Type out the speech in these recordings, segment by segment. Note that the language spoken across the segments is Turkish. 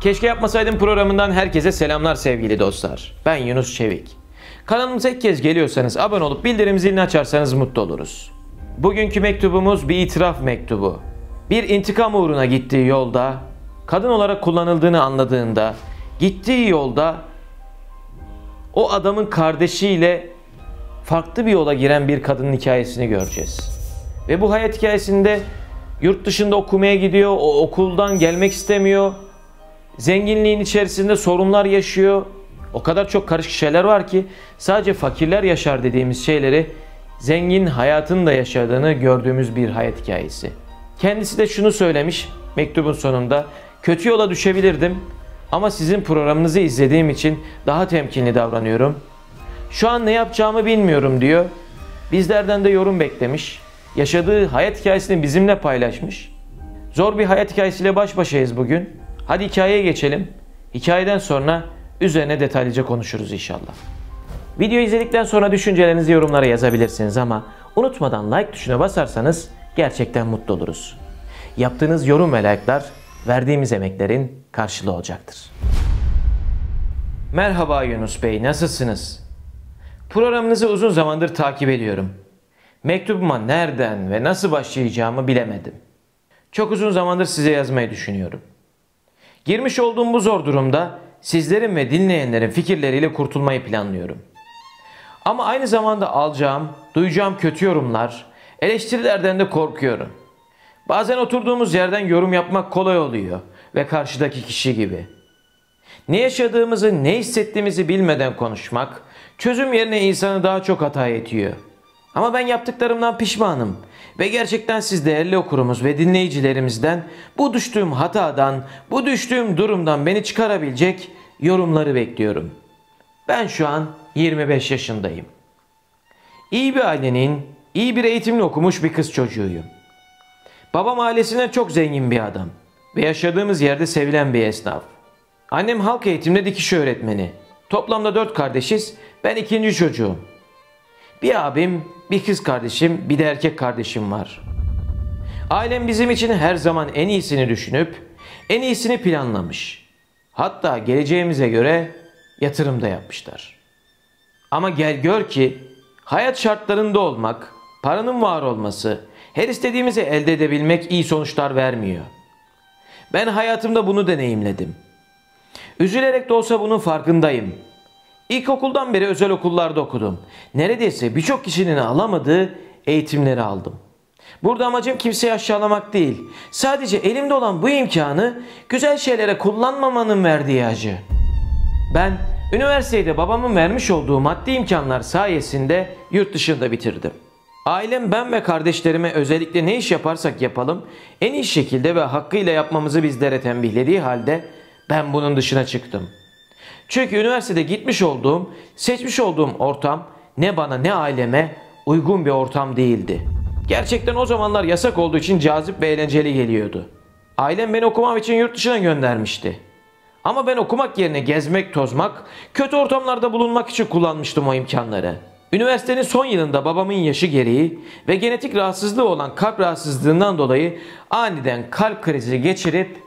Keşke yapmasaydım programından herkese selamlar sevgili dostlar. Ben Yunus Çevik. Kanalımıza ilk kez geliyorsanız abone olup bildirim zilini açarsanız mutlu oluruz. Bugünkü mektubumuz bir itiraf mektubu. Bir intikam uğruna gittiği yolda, kadın olarak kullanıldığını anladığında, gittiği yolda o adamın kardeşiyle farklı bir yola giren bir kadının hikayesini göreceğiz. Ve bu hayat hikayesinde yurt dışında okumaya gidiyor, o okuldan gelmek istemiyor. Zenginliğin içerisinde sorunlar yaşıyor. O kadar çok karışık şeyler var ki sadece fakirler yaşar dediğimiz şeyleri zengin hayatın da yaşadığını gördüğümüz bir hayat hikayesi. Kendisi de şunu söylemiş mektubun sonunda. Kötü yola düşebilirdim ama sizin programınızı izlediğim için daha temkinli davranıyorum. Şu an ne yapacağımı bilmiyorum diyor. Bizlerden de yorum beklemiş. Yaşadığı hayat hikayesini bizimle paylaşmış. Zor bir hayat hikayesiyle baş başayız bugün. Hadi hikayeye geçelim. Hikayeden sonra üzerine detaylıca konuşuruz inşallah. Video izledikten sonra düşüncelerinizi yorumlara yazabilirsiniz ama unutmadan like tuşuna basarsanız gerçekten mutlu oluruz. Yaptığınız yorum ve like'lar verdiğimiz emeklerin karşılığı olacaktır. Merhaba Yunus Bey, nasılsınız? Programınızı uzun zamandır takip ediyorum. Mektubuma nereden ve nasıl başlayacağımı bilemedim. Çok uzun zamandır size yazmayı düşünüyorum. Girmiş olduğum bu zor durumda sizlerin ve dinleyenlerin fikirleriyle kurtulmayı planlıyorum. Ama aynı zamanda alacağım, duyacağım kötü yorumlar, eleştirilerden de korkuyorum. Bazen oturduğumuz yerden yorum yapmak kolay oluyor ve karşıdaki kişi gibi. Ne yaşadığımızı, ne hissettiğimizi bilmeden konuşmak, çözüm yerine insanı daha çok hata etiyor. Ama ben yaptıklarımdan pişmanım ve gerçekten siz değerli okurumuz ve dinleyicilerimizden bu düştüğüm hatadan, bu düştüğüm durumdan beni çıkarabilecek yorumları bekliyorum. Ben şu an 25 yaşındayım. İyi bir ailenin, iyi bir eğitimli okumuş bir kız çocuğuyum. Babam ailesinden çok zengin bir adam ve yaşadığımız yerde sevilen bir esnaf. Annem halk eğitimde dikiş öğretmeni. Toplamda dört kardeşiz, ben ikinci çocuğum. Bir abim, bir kız kardeşim, bir de erkek kardeşim var. Ailem bizim için her zaman en iyisini düşünüp en iyisini planlamış. Hatta geleceğimize göre yatırım da yapmışlar. Ama gel gör ki hayat şartlarında olmak, paranın var olması, her istediğimizi elde edebilmek iyi sonuçlar vermiyor. Ben hayatımda bunu deneyimledim. Üzülerek de olsa bunun farkındayım. İlkokuldan beri özel okullarda okudum. Neredeyse birçok kişinin alamadığı eğitimleri aldım. Burada amacım kimseyi aşağılamak değil. Sadece elimde olan bu imkanı güzel şeylere kullanmamanın verdiği acı. Ben üniversitede babamın vermiş olduğu maddi imkanlar sayesinde yurt dışında bitirdim. Ailem ben ve kardeşlerime özellikle ne iş yaparsak yapalım en iyi şekilde ve hakkıyla yapmamızı bizlere tembihlediği halde ben bunun dışına çıktım. Çünkü üniversitede gitmiş olduğum, seçmiş olduğum ortam ne bana ne aileme uygun bir ortam değildi. Gerçekten o zamanlar yasak olduğu için cazip ve eğlenceli geliyordu. Ailem beni okumam için yurt dışına göndermişti. Ama ben okumak yerine gezmek, tozmak, kötü ortamlarda bulunmak için kullanmıştım o imkanları. Üniversitenin son yılında babamın yaşı gereği ve genetik rahatsızlığı olan kalp rahatsızlığından dolayı aniden kalp krizi geçirip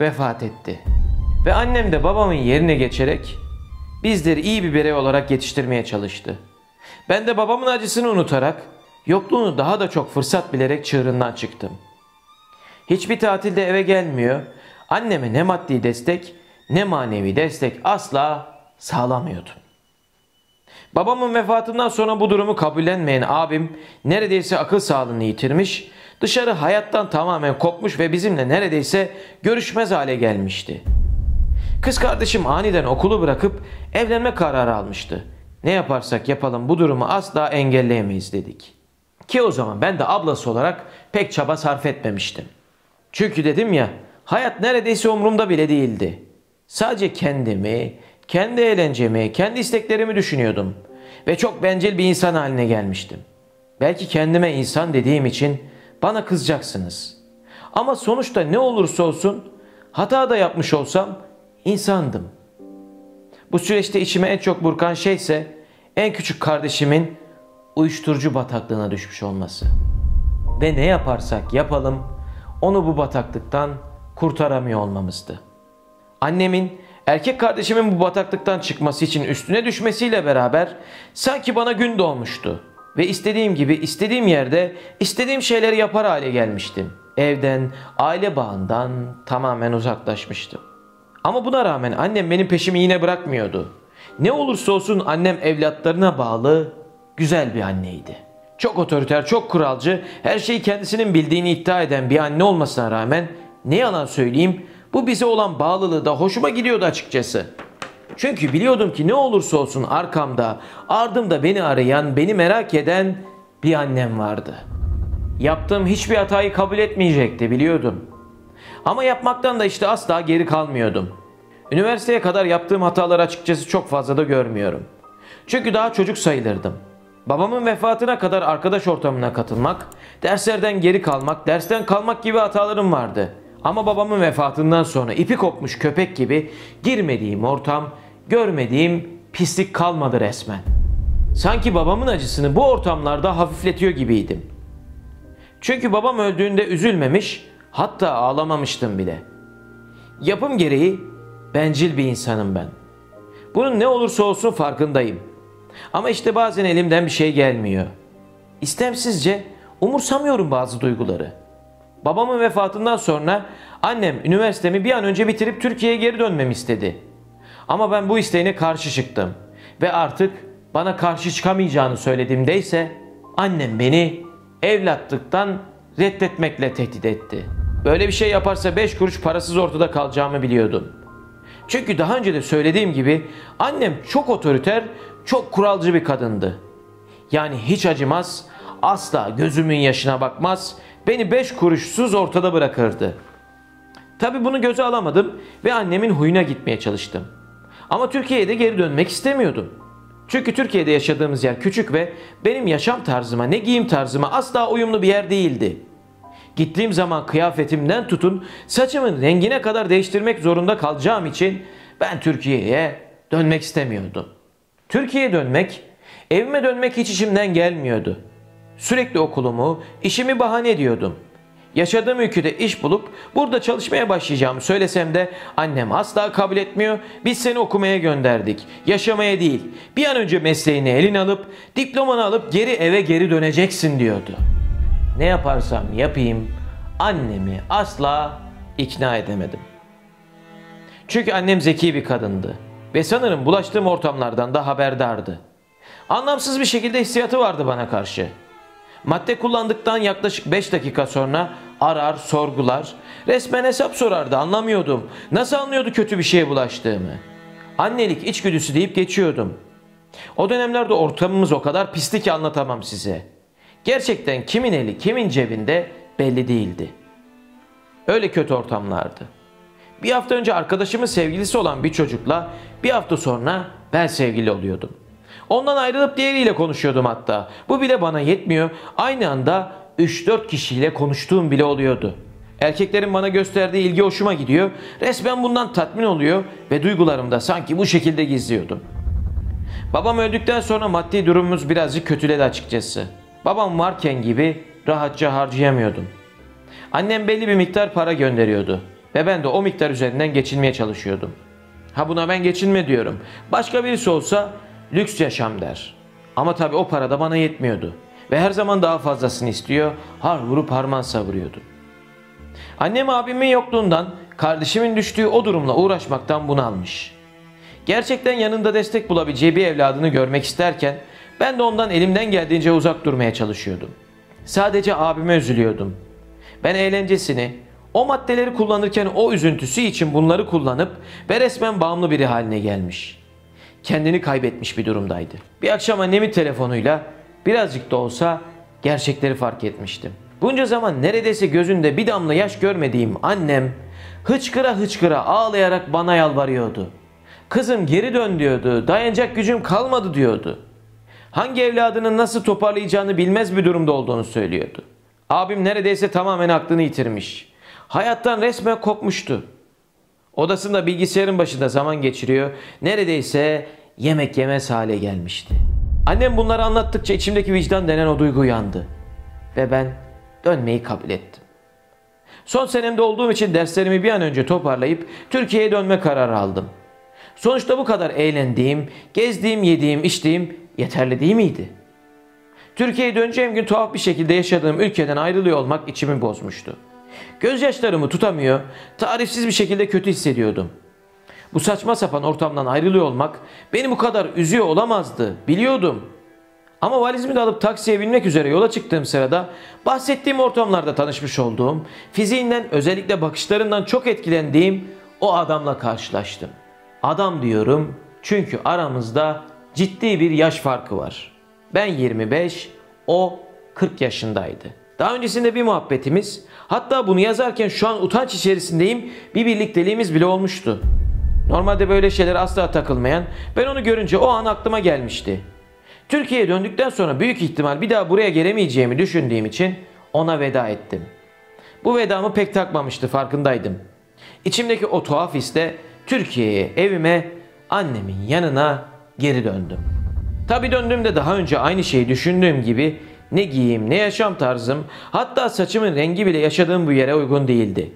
vefat etti. Ve annem de babamın yerine geçerek bizleri iyi bir birey olarak yetiştirmeye çalıştı. Ben de babamın acısını unutarak yokluğunu daha da çok fırsat bilerek çığırından çıktım. Hiçbir tatilde eve gelmiyor. Anneme ne maddi destek ne manevi destek asla sağlamıyordum. Babamın vefatından sonra bu durumu kabullenmeyen abim neredeyse akıl sağlığını yitirmiş, dışarı hayattan tamamen kopmuş ve bizimle neredeyse görüşmez hale gelmişti. Kız kardeşim aniden okulu bırakıp evlenme kararı almıştı. Ne yaparsak yapalım bu durumu asla engelleyemeyiz dedik. Ki o zaman ben de ablası olarak pek çaba sarf etmemiştim. Çünkü dedim ya hayat neredeyse umurumda bile değildi. Sadece kendimi, kendi eğlencemi, kendi isteklerimi düşünüyordum. Ve çok bencil bir insan haline gelmiştim. Belki kendime insan dediğim için bana kızacaksınız. Ama sonuçta ne olursa olsun hata da yapmış olsam insandım. Bu süreçte içime en çok burkan şey ise en küçük kardeşimin uyuşturucu bataklığına düşmüş olması. Ve ne yaparsak yapalım onu bu bataklıktan kurtaramıyor olmamızdı. Annemin erkek kardeşimin bu bataklıktan çıkması için üstüne düşmesiyle beraber sanki bana gün doğmuştu. Ve istediğim gibi istediğim yerde istediğim şeyleri yapar hale gelmiştim. Evden, aile bağından tamamen uzaklaşmıştım. Ama buna rağmen annem benim peşimi yine bırakmıyordu. Ne olursa olsun annem evlatlarına bağlı güzel bir anneydi. Çok otoriter, çok kuralcı, her şeyi kendisinin bildiğini iddia eden bir anne olmasına rağmen ne yalan söyleyeyim bu bize olan bağlılığı da hoşuma gidiyordu açıkçası. Çünkü biliyordum ki ne olursa olsun arkamda, ardımda beni arayan, beni merak eden bir annem vardı. Yaptığım hiçbir hatayı kabul etmeyecekti biliyordum. Ama yapmaktan da işte asla geri kalmıyordum. Üniversiteye kadar yaptığım hatalar açıkçası çok fazla da görmüyorum. Çünkü daha çocuk sayılırdım. Babamın vefatına kadar arkadaş ortamına katılmak, derslerden geri kalmak, dersten kalmak gibi hatalarım vardı. Ama babamın vefatından sonra ipi kopmuş köpek gibi girmediğim ortam, görmediğim pislik kalmadı resmen. Sanki babamın acısını bu ortamlarda hafifletiyor gibiydim. Çünkü babam öldüğünde üzülmemiş, hatta ağlamamıştım bile. Yapım gereği bencil bir insanım ben. Bunun ne olursa olsun farkındayım. Ama işte bazen elimden bir şey gelmiyor. İstemsizce umursamıyorum bazı duyguları. Babamın vefatından sonra annem üniversitemi bir an önce bitirip Türkiye'ye geri dönmemi istedi. Ama ben bu isteğine karşı çıktım. Ve artık bana karşı çıkamayacağını söylediğimde ise annem beni evlatlıktan reddetmekle tehdit etti. Böyle bir şey yaparsa 5 kuruş parasız ortada kalacağımı biliyordum. Çünkü daha önce de söylediğim gibi annem çok otoriter, çok kuralcı bir kadındı. Yani hiç acımaz, asla gözümün yaşına bakmaz, beni 5 kuruşsuz ortada bırakırdı. Tabi bunu göze alamadım ve annemin huyuna gitmeye çalıştım. Ama Türkiye'ye de geri dönmek istemiyordum. Çünkü Türkiye'de yaşadığımız yer küçük ve benim yaşam tarzıma, ne giyim tarzıma asla uyumlu bir yer değildi. Gittiğim zaman kıyafetimden tutun saçımın rengine kadar değiştirmek zorunda kalacağım için ben Türkiye'ye dönmek istemiyordum. Türkiye'ye dönmek, evime dönmek hiç içimden gelmiyordu. Sürekli okulumu, işimi bahane ediyordum. Yaşadığım ülkede iş bulup burada çalışmaya başlayacağımı söylesem de annem asla kabul etmiyor. Biz seni okumaya gönderdik. Yaşamaya değil. Bir an önce mesleğini eline alıp diplomanı alıp geri eve geri döneceksin diyordu. Ne yaparsam yapayım annemi asla ikna edemedim. Çünkü annem zeki bir kadındı ve sanırım bulaştığım ortamlardan da haberdardı. Anlamsız bir şekilde hissiyatı vardı bana karşı. Madde kullandıktan yaklaşık 5 dakika sonra arar, sorgular, resmen hesap sorardı anlamıyordum. Nasıl anlıyordu kötü bir şeye bulaştığımı? Annelik içgüdüsü deyip geçiyordum. O dönemlerde ortamımız o kadar pisti ki anlatamam size. Gerçekten kimin eli kimin cebinde belli değildi. Öyle kötü ortamlardı. Bir hafta önce arkadaşımın sevgilisi olan bir çocukla bir hafta sonra ben sevgili oluyordum. Ondan ayrılıp diğeriyle konuşuyordum hatta. Bu bile bana yetmiyor. Aynı anda 3-4 kişiyle konuştuğum bile oluyordu. Erkeklerin bana gösterdiği ilgi hoşuma gidiyor. Resmen bundan tatmin oluyor ve duygularımı da sanki bu şekilde gizliyordum. Babam öldükten sonra maddi durumumuz birazcık kötüledi açıkçası. Babam varken gibi rahatça harcayamıyordum. Annem belli bir miktar para gönderiyordu ve ben de o miktar üzerinden geçinmeye çalışıyordum. Ha buna ben geçinme diyorum. Başka birisi olsa lüks yaşam der. Ama tabii o para da bana yetmiyordu. Ve her zaman daha fazlasını istiyor, har vurup harman savuruyordu. Annem abimin yokluğundan, kardeşimin düştüğü o durumla uğraşmaktan bunalmış. Gerçekten yanında destek bulabileceği bir evladını görmek isterken ben de ondan elimden geldiğince uzak durmaya çalışıyordum. Sadece abime üzülüyordum. Ben eğlencesini, o maddeleri kullanırken o üzüntüsü için bunları kullanıp ve resmen bağımlı biri haline gelmiş.'' kendini kaybetmiş bir durumdaydı. Bir akşam annemin telefonuyla birazcık da olsa gerçekleri fark etmiştim. Bunca zaman neredeyse gözünde bir damla yaş görmediğim annem hıçkıra hıçkıra ağlayarak bana yalvarıyordu. Kızım geri dön diyordu. Dayanacak gücüm kalmadı diyordu. Hangi evladının nasıl toparlayacağını bilmez bir durumda olduğunu söylüyordu. Abim neredeyse tamamen aklını yitirmiş. Hayattan resmen kopmuştu. Odasında bilgisayarın başında zaman geçiriyor. Neredeyse yemek yemez hale gelmişti. Annem bunları anlattıkça içimdeki vicdan denen o duygu uyandı. Ve ben dönmeyi kabul ettim. Son senemde olduğum için derslerimi bir an önce toparlayıp Türkiye'ye dönme kararı aldım. Sonuçta bu kadar eğlendiğim, gezdiğim, yediğim, içtiğim yeterli değil miydi? Türkiye'ye döneceğim gün tuhaf bir şekilde yaşadığım ülkeden ayrılıyor olmak içimi bozmuştu. Gözyaşlarımı tutamıyor, tarifsiz bir şekilde kötü hissediyordum. Bu saçma sapan ortamdan ayrılıyor olmak beni bu kadar üzüyor olamazdı, biliyordum. Ama valizimi de alıp taksiye binmek üzere yola çıktığım sırada bahsettiğim ortamlarda tanışmış olduğum, fiziğinden özellikle bakışlarından çok etkilendiğim o adamla karşılaştım. Adam diyorum çünkü aramızda ciddi bir yaş farkı var. Ben 25, o 40 yaşındaydı. Daha öncesinde bir muhabbetimiz, hatta bunu yazarken şu an utanç içerisindeyim, bir birlikteliğimiz bile olmuştu. Normalde böyle şeyler asla takılmayan, ben onu görünce o an aklıma gelmişti. Türkiye'ye döndükten sonra büyük ihtimal bir daha buraya gelemeyeceğimi düşündüğüm için ona veda ettim. Bu vedamı pek takmamıştı farkındaydım. İçimdeki o tuhaf hisle Türkiye'ye, evime, annemin yanına geri döndüm. Tabi döndüğümde daha önce aynı şeyi düşündüğüm gibi ne giyim, ne yaşam tarzım, hatta saçımın rengi bile yaşadığım bu yere uygun değildi.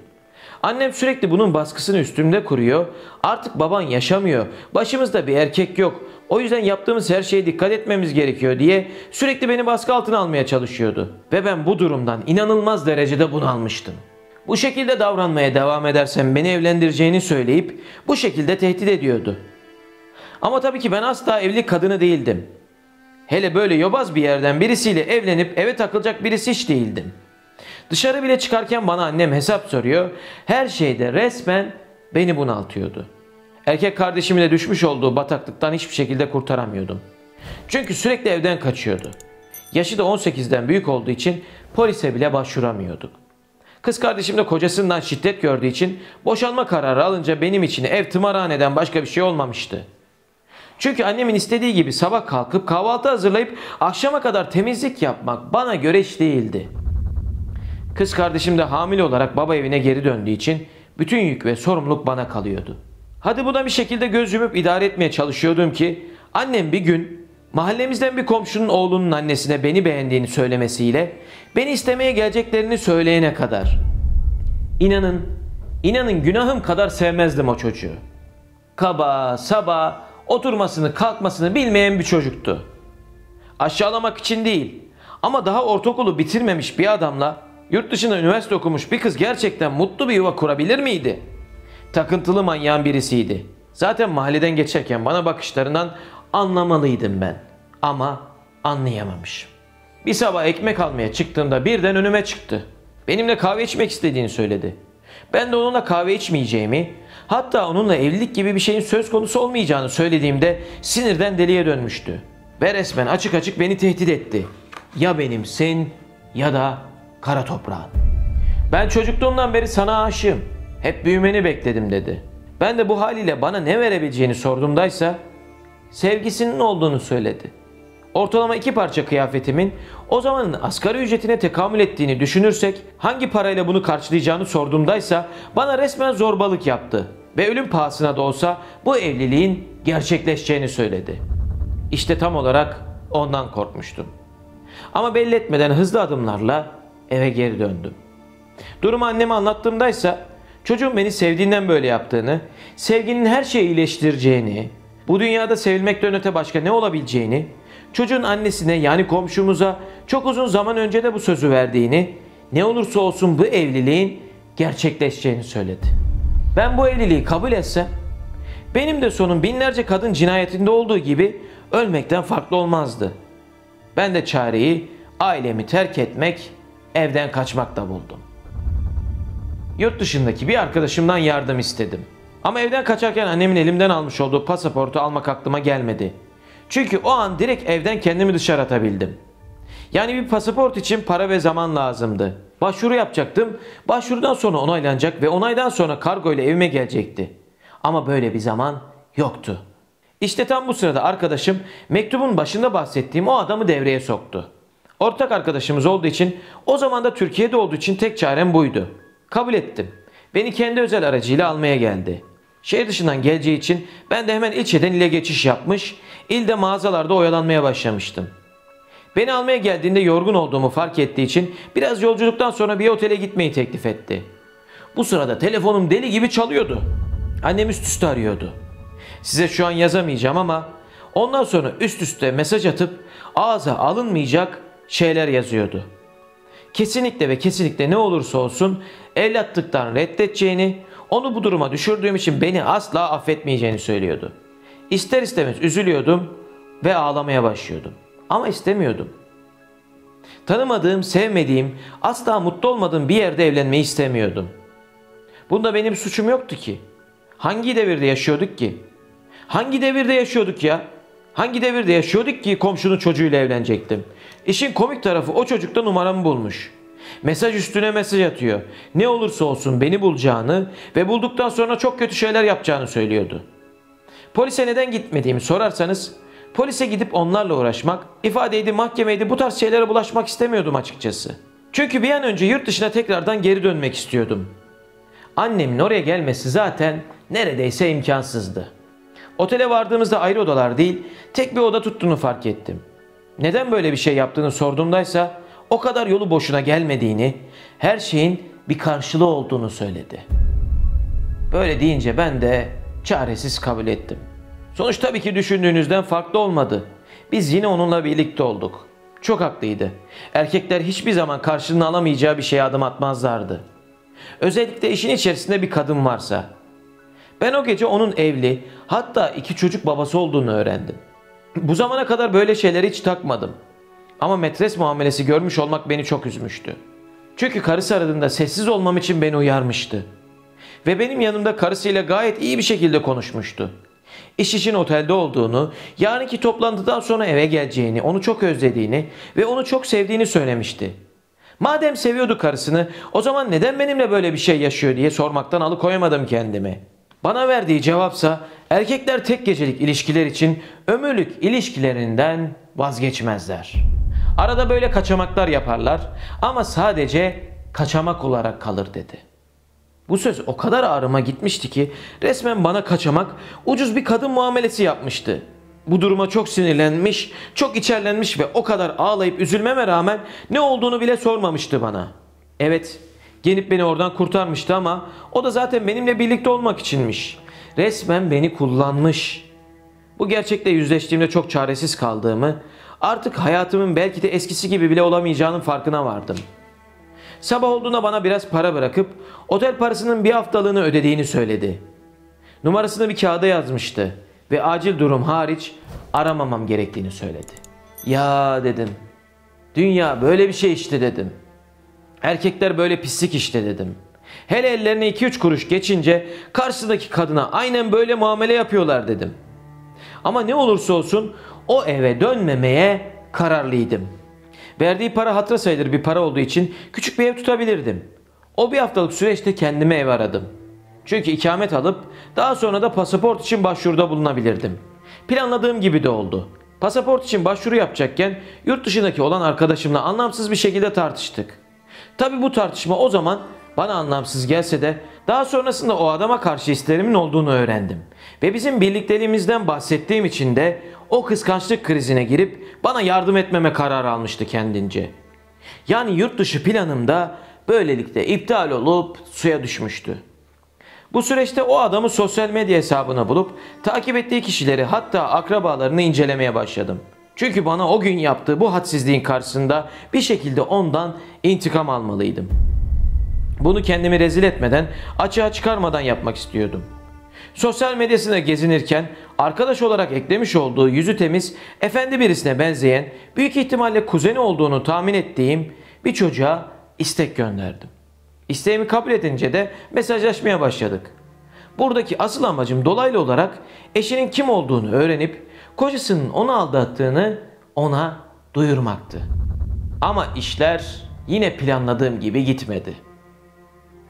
Annem sürekli bunun baskısını üstümde kuruyor. Artık baban yaşamıyor. Başımızda bir erkek yok. O yüzden yaptığımız her şeye dikkat etmemiz gerekiyor diye sürekli beni baskı altına almaya çalışıyordu. Ve ben bu durumdan inanılmaz derecede bunalmıştım. Bu şekilde davranmaya devam edersem beni evlendireceğini söyleyip bu şekilde tehdit ediyordu. Ama tabii ki ben asla evlilik kadını değildim. Hele böyle yobaz bir yerden birisiyle evlenip eve takılacak birisi hiç değildim. Dışarı bile çıkarken bana annem hesap soruyor. Her şeyde resmen beni bunaltıyordu. Erkek kardeşimle düşmüş olduğu bataklıktan hiçbir şekilde kurtaramıyordum. Çünkü sürekli evden kaçıyordu. Yaşı da 18'den büyük olduğu için polise bile başvuramıyorduk. Kız kardeşim de kocasından şiddet gördüğü için boşanma kararı alınca benim için ev tımarhaneden başka bir şey olmamıştı. Çünkü annemin istediği gibi sabah kalkıp kahvaltı hazırlayıp akşama kadar temizlik yapmak bana göre iş değildi. Kız kardeşim de hamile olarak baba evine geri döndüğü için bütün yük ve sorumluluk bana kalıyordu. Hadi buna bir şekilde göz yumup idare etmeye çalışıyordum ki annem bir gün mahallemizden bir komşunun oğlunun annesine beni beğendiğini söylemesiyle beni istemeye geleceklerini söyleyene kadar. İnanın, inanın günahım kadar sevmezdim o çocuğu. Kaba, saba, oturmasını, kalkmasını bilmeyen bir çocuktu. Aşağılamak için değil ama daha ortaokulu bitirmemiş bir adamla yurt dışında üniversite okumuş bir kız gerçekten mutlu bir yuva kurabilir miydi? Takıntılı manyağın birisiydi. Zaten mahalleden geçerken bana bakışlarından anlamalıydım ben. Ama anlayamamışım. Bir sabah ekmek almaya çıktığımda birden önüme çıktı. Benimle kahve içmek istediğini söyledi. Ben de onunla kahve içmeyeceğimi, hatta onunla evlilik gibi bir şeyin söz konusu olmayacağını söylediğimde sinirden deliye dönmüştü. Ve resmen açık açık beni tehdit etti. Ya benimsin ya da kara toprağın. Ben çocukluğumdan beri sana aşığım. Hep büyümeni bekledim dedi. Ben de bu haliyle bana ne verebileceğini sorduğumdaysa sevgisinin olduğunu söyledi. Ortalama iki parça kıyafetimin o zamanın asgari ücretine tekamül ettiğini düşünürsek hangi parayla bunu karşılayacağını sorduğumdaysa bana resmen zorbalık yaptı ve ölüm pahasına da olsa bu evliliğin gerçekleşeceğini söyledi. İşte tam olarak ondan korkmuştum. Ama belli etmeden hızlı adımlarla eve geri döndüm. Durumu anneme anlattığımdaysa çocuğun beni sevdiğinden böyle yaptığını, sevginin her şeyi iyileştireceğini, bu dünyada sevilmekten öte başka ne olabileceğini, çocuğun annesine yani komşumuza çok uzun zaman önce de bu sözü verdiğini, ne olursa olsun bu evliliğin gerçekleşeceğini söyledi. Ben bu evliliği kabul etsem, benim de sonum binlerce kadın cinayetinde olduğu gibi ölmekten farklı olmazdı. Ben de çareyi ailemi terk etmek, evden kaçmakta buldum. Yurt dışındaki bir arkadaşımdan yardım istedim. Ama evden kaçarken annemin elimden almış olduğu pasaportu almak aklıma gelmedi. Çünkü o an direkt evden kendimi dışarı atabildim. Yani bir pasaport için para ve zaman lazımdı. Başvuru yapacaktım. Başvurudan sonra onaylanacak ve onaydan sonra kargo ile evime gelecekti. Ama böyle bir zaman yoktu. İşte tam bu sırada arkadaşım mektubun başında bahsettiğim o adamı devreye soktu. Ortak arkadaşımız olduğu için o zaman da Türkiye'de olduğu için tek çarem buydu. Kabul ettim. Beni kendi özel aracıyla almaya geldi. Şehir dışından geleceği için ben de hemen ilçeden ile geçiş yapmış, ilde mağazalarda oyalanmaya başlamıştım. Beni almaya geldiğinde yorgun olduğumu fark ettiği için biraz yolculuktan sonra bir otele gitmeyi teklif etti. Bu sırada telefonum deli gibi çalıyordu. Annem üst üste arıyordu. Size şu an yazamayacağım ama ondan sonra üst üste mesaj atıp ağza alınmayacak şeyler yazıyordu. Kesinlikle ve kesinlikle ne olursa olsun evlatlıktan reddedeceğini, onu bu duruma düşürdüğüm için beni asla affetmeyeceğini söylüyordu. İster istemez üzülüyordum ve ağlamaya başlıyordum. Ama istemiyordum. Tanımadığım, sevmediğim, asla mutlu olmadığım bir yerde evlenmeyi istemiyordum. Bunda benim suçum yoktu ki. Hangi devirde yaşıyorduk ki? Hangi devirde yaşıyorduk ya? Hangi devirde yaşıyorduk ki komşunun çocuğuyla evlenecektim? İşin komik tarafı o çocukta numaramı bulmuş. Mesaj üstüne mesaj atıyor. Ne olursa olsun beni bulacağını ve bulduktan sonra çok kötü şeyler yapacağını söylüyordu. Polise neden gitmediğimi sorarsanız polise gidip onlarla uğraşmak, ifadeydi, mahkemeydi bu tarz şeylere bulaşmak istemiyordum açıkçası. Çünkü bir an önce yurt dışına tekrardan geri dönmek istiyordum. Annemin oraya gelmesi zaten neredeyse imkansızdı. Otele vardığımızda ayrı odalar değil, tek bir oda tuttuğunu fark ettim. Neden böyle bir şey yaptığını sorduğumdaysa o kadar yolu boşuna gelmediğini, her şeyin bir karşılığı olduğunu söyledi. Böyle deyince ben de çaresiz kabul ettim. Sonuç tabii ki düşündüğünüzden farklı olmadı. Biz yine onunla birlikte olduk. Çok haklıydı. Erkekler hiçbir zaman karşılığını alamayacağı bir şeye adım atmazlardı. Özellikle işin içerisinde bir kadın varsa. Ben o gece onun evli, hatta iki çocuk babası olduğunu öğrendim. Bu zamana kadar böyle şeyleri hiç takmadım. Ama metres muamelesi görmüş olmak beni çok üzmüştü. Çünkü karısı aradığında sessiz olmam için beni uyarmıştı. Ve benim yanımda karısıyla gayet iyi bir şekilde konuşmuştu. İş için otelde olduğunu, yarınki toplantıdan sonra eve geleceğini, onu çok özlediğini ve onu çok sevdiğini söylemişti. Madem seviyordu karısını, o zaman neden benimle böyle bir şey yaşıyor diye sormaktan alıkoyamadım kendimi. Bana verdiği cevapsa erkekler tek gecelik ilişkiler için ömürlük ilişkilerinden vazgeçmezler. Arada böyle kaçamaklar yaparlar ama sadece kaçamak olarak kalır dedi. Bu söz o kadar ağrıma gitmişti ki resmen bana kaçamak ucuz bir kadın muamelesi yapmıştı. Bu duruma çok sinirlenmiş, çok içerlenmiş ve o kadar ağlayıp üzülmeme rağmen ne olduğunu bile sormamıştı bana. Evet, gelip beni oradan kurtarmıştı ama o da zaten benimle birlikte olmak içinmiş. Resmen beni kullanmış. Bu gerçekle yüzleştiğimde çok çaresiz kaldığımı, artık hayatımın belki de eskisi gibi bile olamayacağının farkına vardım. Sabah olduğunda bana biraz para bırakıp otel parasının bir haftalığını ödediğini söyledi. Numarasını bir kağıda yazmıştı ve acil durum hariç aramamam gerektiğini söyledi. Ya dedim. Dünya böyle bir şey işte dedim. Erkekler böyle pislik işte dedim. Hele ellerine 2-3 kuruş geçince karşısındaki kadına aynen böyle muamele yapıyorlar dedim. Ama ne olursa olsun o eve dönmemeye kararlıydım. Verdiği para hatıra sayılır bir para olduğu için küçük bir ev tutabilirdim. O bir haftalık süreçte kendime ev aradım. Çünkü ikamet alıp daha sonra da pasaport için başvuruda bulunabilirdim. Planladığım gibi de oldu. Pasaport için başvuru yapacakken yurt dışındaki olan arkadaşımla anlamsız bir şekilde tartıştık. Tabi bu tartışma o zaman bana anlamsız gelse de daha sonrasında o adama karşı hislerimin olduğunu öğrendim. Ve bizim birlikteliğimizden bahsettiğim için de o kıskançlık krizine girip bana yardım etmeme kararı almıştı kendince. Yani yurt dışı planım da böylelikle iptal olup suya düşmüştü. Bu süreçte o adamı sosyal medya hesabına bulup takip ettiği kişileri hatta akrabalarını incelemeye başladım. Çünkü bana o gün yaptığı bu hadsizliğin karşısında bir şekilde ondan intikam almalıydım. Bunu kendimi rezil etmeden, açığa çıkarmadan yapmak istiyordum. Sosyal medyasında gezinirken arkadaş olarak eklemiş olduğu yüzü temiz, efendi birisine benzeyen, büyük ihtimalle kuzeni olduğunu tahmin ettiğim bir çocuğa istek gönderdim. İsteğimi kabul edince de mesajlaşmaya başladık. Buradaki asıl amacım dolaylı olarak eşinin kim olduğunu öğrenip kocasının onu aldattığını ona duyurmaktı. Ama işler yine planladığım gibi gitmedi.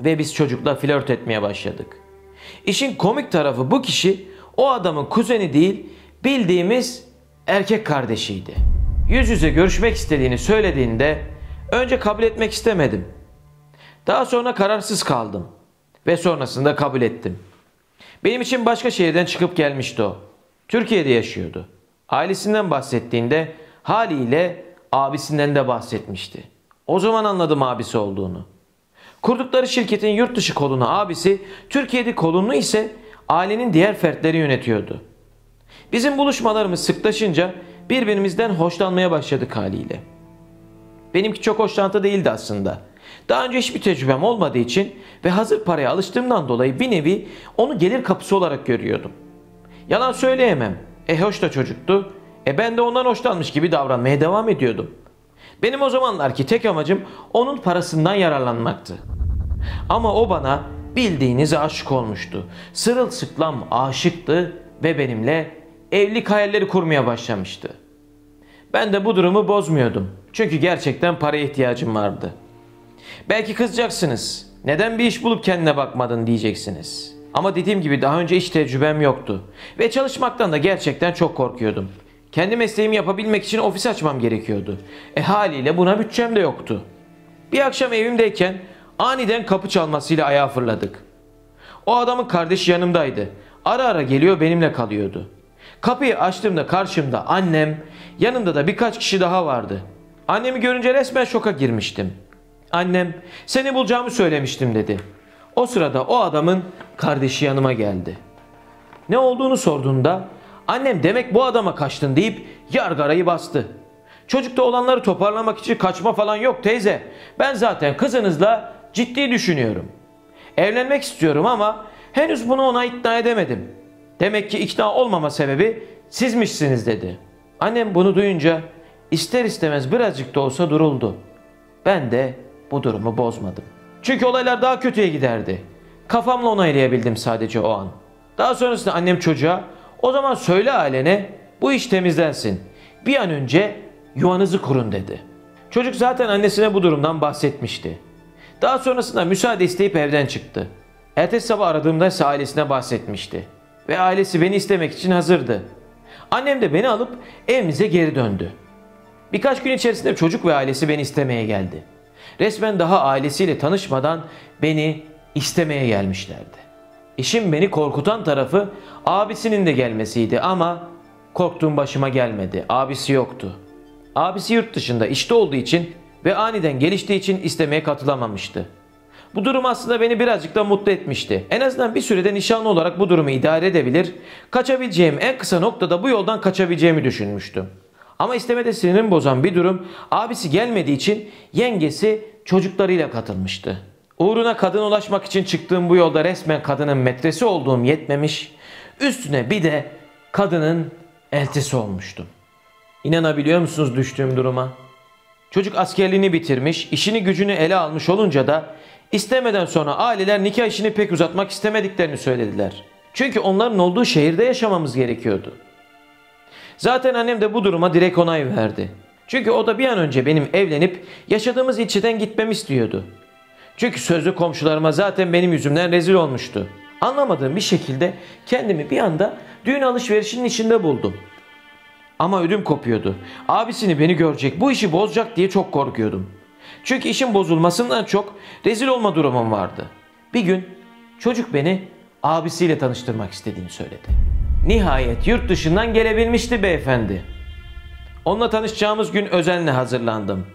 Ve biz çocukla flört etmeye başladık. İşin komik tarafı bu kişi o adamın kuzeni değil bildiğimiz erkek kardeşiydi. Yüz yüze görüşmek istediğini söylediğinde önce kabul etmek istemedim. Daha sonra kararsız kaldım ve sonrasında kabul ettim. Benim için başka şehirden çıkıp gelmişti o. Türkiye'de yaşıyordu. Ailesinden bahsettiğinde haliyle abisinden de bahsetmişti. O zaman anladım abisi olduğunu. Kurdukları şirketin yurt dışı kolunu abisi, Türkiye'de kolunu ise ailenin diğer fertleri yönetiyordu. Bizim buluşmalarımız sıklaşınca birbirimizden hoşlanmaya başladık haliyle. Benimki çok hoşlantı değildi aslında. Daha önce hiçbir tecrübem olmadığı için ve hazır paraya alıştığımdan dolayı bir nevi onu gelir kapısı olarak görüyordum. Yalan söyleyemem. E hoş da çocuktu. E ben de ondan hoşlanmış gibi davranmaya devam ediyordum. Benim o zamanlarki tek amacım onun parasından yararlanmaktı. Ama o bana bildiğiniz aşık olmuştu. Sırılsıklam aşıktı ve benimle evlilik hayalleri kurmaya başlamıştı. Ben de bu durumu bozmuyordum. Çünkü gerçekten paraya ihtiyacım vardı. Belki kızacaksınız. Neden bir iş bulup kendine bakmadın diyeceksiniz. Ama dediğim gibi daha önce hiç tecrübem yoktu. Ve çalışmaktan da gerçekten çok korkuyordum. Kendi mesleğimi yapabilmek için ofis açmam gerekiyordu. E haliyle buna bütçem de yoktu. Bir akşam evimdeyken aniden kapı çalmasıyla ayağa fırladık. O adamın kardeşi yanımdaydı. Ara ara geliyor benimle kalıyordu. Kapıyı açtığımda karşımda annem, yanımda da birkaç kişi daha vardı. Annemi görünce resmen şoka girmiştim. Annem, seni bulacağımı söylemiştim dedi. O sırada o adamın kardeşi yanıma geldi. Ne olduğunu sorduğunda annem demek bu adama kaçtın deyip yargarayı bastı. Çocukta olanları toparlamak için kaçma falan yok teyze. Ben zaten kızınızla ciddi düşünüyorum. Evlenmek istiyorum ama henüz bunu ona ikna edemedim. Demek ki ikna olmama sebebi sizmişsiniz dedi. Annem bunu duyunca ister istemez birazcık da olsa duruldu. Ben de bu durumu bozmadım. Çünkü olaylar daha kötüye giderdi. Kafamla onaylayabildim sadece o an. Daha sonrasında annem çocuğa o zaman söyle ailene bu iş temizlensin. Bir an önce yuvanızı kurun dedi. Çocuk zaten annesine bu durumdan bahsetmişti. Daha sonrasında müsaade isteyip evden çıktı. Ertesi sabah aradığımda ise ailesine bahsetmişti. Ve ailesi beni istemek için hazırdı. Annem de beni alıp evimize geri döndü. Birkaç gün içerisinde çocuk ve ailesi beni istemeye geldi. Resmen daha ailesiyle tanışmadan beni istemeye gelmişlerdi. İşin beni korkutan tarafı abisinin de gelmesiydi ama korktuğum başıma gelmedi. Abisi yoktu. Abisi yurt dışında işte olduğu için ve aniden geliştiği için istemeye katılamamıştı. Bu durum aslında beni birazcık da mutlu etmişti. En azından bir sürede nişanlı olarak bu durumu idare edebilir, kaçabileceğim en kısa noktada bu yoldan kaçabileceğimi düşünmüştüm. Ama istemede sinirim bozan bir durum abisi gelmediği için yengesi çocuklarıyla katılmıştı. Uğruna kadın ulaşmak için çıktığım bu yolda resmen kadının metresi olduğum yetmemiş, üstüne bir de kadının eltisi olmuştum. İnanabiliyor musunuz düştüğüm duruma? Çocuk askerliğini bitirmiş, işini gücünü ele almış olunca da istemeden sonra aileler nikah işini pek uzatmak istemediklerini söylediler. Çünkü onların olduğu şehirde yaşamamız gerekiyordu. Zaten annem de bu duruma direkt onay verdi. Çünkü o da bir an önce benim evlenip yaşadığımız ilçeden gitmemi istiyordu. Çünkü sözlü komşularıma zaten benim yüzümden rezil olmuştu. Anlamadığım bir şekilde kendimi bir anda düğün alışverişinin içinde buldum. Ama ödüm kopuyordu. Abisini beni görecek, bu işi bozacak diye çok korkuyordum. Çünkü işin bozulmasından çok rezil olma durumum vardı. Bir gün çocuk beni abisiyle tanıştırmak istediğini söyledi. Nihayet yurt dışından gelebilmişti beyefendi. Onunla tanışacağımız gün özenle hazırlandım.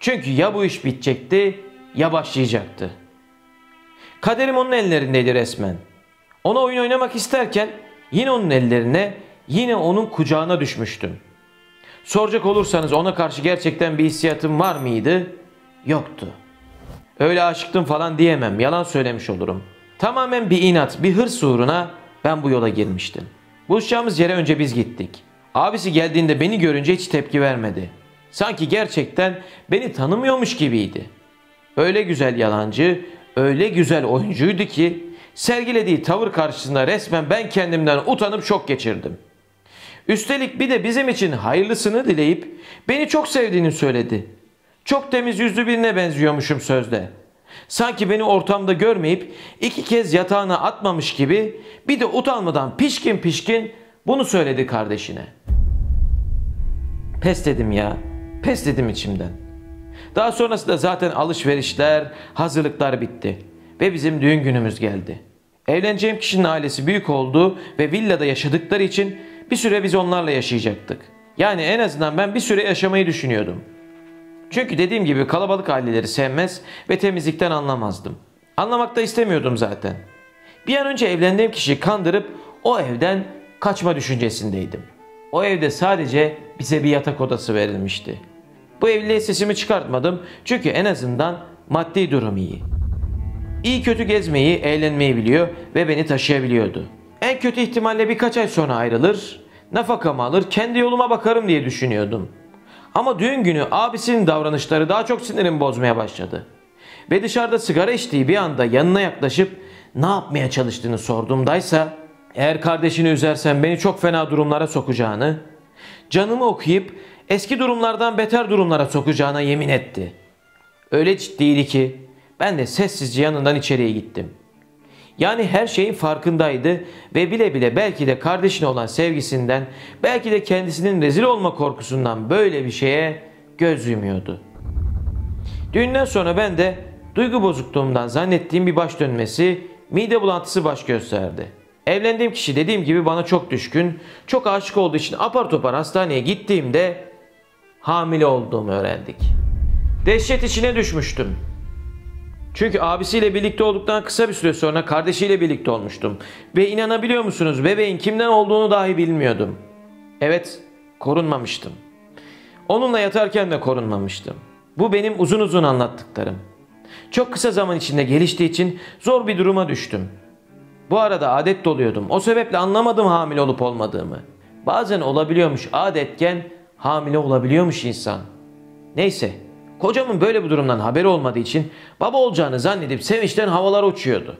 Çünkü ya bu iş bitecekti ya başlayacaktı. Kaderim onun ellerindeydi resmen. Ona oyun oynamak isterken yine onun ellerine, yine onun kucağına düşmüştüm. Soracak olursanız ona karşı gerçekten bir hissiyatım var mıydı? Yoktu. Öyle aşıktım falan diyemem, yalan söylemiş olurum. Tamamen bir inat, bir hırs uğruna ben bu yola girmiştim. Buluşacağımız yere önce biz gittik. Abisi geldiğinde beni görünce hiç tepki vermedi. Sanki gerçekten beni tanımıyormuş gibiydi. Öyle güzel yalancı, öyle güzel oyuncuydu ki sergilediği tavır karşısında resmen ben kendimden utanıp şok geçirdim. Üstelik bir de bizim için hayırlısını dileyip beni çok sevdiğini söyledi. Çok temiz yüzlü birine benziyormuşum sözde. Sanki beni ortamda görmeyip iki kez yatağına atmamış gibi bir de utanmadan pişkin pişkin bunu söyledi kardeşine. Pes dedim ya. Pes dedim içimden. Daha sonrasında zaten alışverişler, hazırlıklar bitti. Ve bizim düğün günümüz geldi. Evleneceğim kişinin ailesi büyük oldu ve villada yaşadıkları için bir süre biz onlarla yaşayacaktık. Yani en azından ben bir süre yaşamayı düşünüyordum. Çünkü dediğim gibi kalabalık aileleri sevmez ve temizlikten anlamazdım. Anlamak da istemiyordum zaten. Bir an önce evlendiğim kişiyi kandırıp o evden kaçma düşüncesindeydim. O evde sadece bize bir yatak odası verilmişti. Bu evliliğe sesimi çıkartmadım çünkü en azından maddi durum iyi. İyi kötü gezmeyi, eğlenmeyi biliyor ve beni taşıyabiliyordu. En kötü ihtimalle birkaç ay sonra ayrılır, nafakamı alır, kendi yoluma bakarım diye düşünüyordum. Ama düğün günü abisinin davranışları daha çok sinirimi bozmaya başladı. Ve dışarıda sigara içtiği bir anda yanına yaklaşıp ne yapmaya çalıştığını sorduğumdaysa eğer kardeşini üzersen beni çok fena durumlara sokacağını, canımı okuyup eski durumlardan beter durumlara sokacağına yemin etti. Öyle ciddiydi ki ben de sessizce yanından içeriye gittim. Yani her şeyin farkındaydı ve bile bile belki de kardeşine olan sevgisinden, belki de kendisinin rezil olma korkusundan böyle bir şeye göz yumuyordu. Düğünden sonra ben de duygu bozukluğumdan zannettiğim bir baş dönmesi, mide bulantısı baş gösterdi. Evlendiğim kişi dediğim gibi bana çok düşkün, çok aşık olduğu için apar topar hastaneye gittiğimde hamile olduğumu öğrendik. Dehşet içine düşmüştüm. Çünkü abisiyle birlikte olduktan kısa bir süre sonra kardeşiyle birlikte olmuştum. Ve inanabiliyor musunuz bebeğin kimden olduğunu dahi bilmiyordum. Evet, korunmamıştım. Onunla yatarken de korunmamıştım. Bu benim uzun uzun anlattıklarım. Çok kısa zaman içinde geliştiği için zor bir duruma düştüm. Bu arada adet doluyordum. O sebeple anlamadım hamile olup olmadığımı. Bazen olabiliyormuş adetken hamile olabiliyormuş insan. Neyse Kocamın böyle bir durumdan haberi olmadığı için baba olacağını zannedip sevinçten havalara uçuyordu.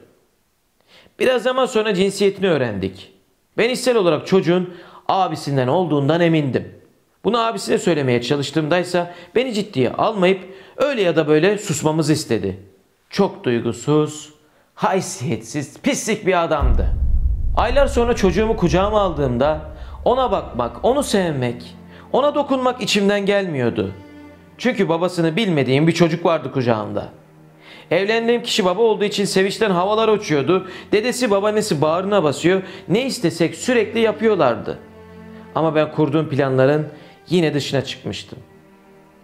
Biraz zaman sonra cinsiyetini öğrendik. Ben içsel olarak çocuğun abisinden olduğundan emindim. Bunu abisine söylemeye çalıştığımdaysa beni ciddiye almayıp öyle ya da böyle susmamızı istedi. Çok duygusuz, haysiyetsiz, pislik bir adamdı. Aylar sonra çocuğumu kucağıma aldığımda ona bakmak, onu sevmek, ona dokunmak içimden gelmiyordu.'' Çünkü babasını bilmediğim bir çocuk vardı kucağımda. Evlendiğim kişi baba olduğu için sevinçten havalar uçuyordu. Dedesi babaannesi bağrına basıyor. Ne istesek sürekli yapıyorlardı. Ama ben kurduğum planların yine dışına çıkmıştım.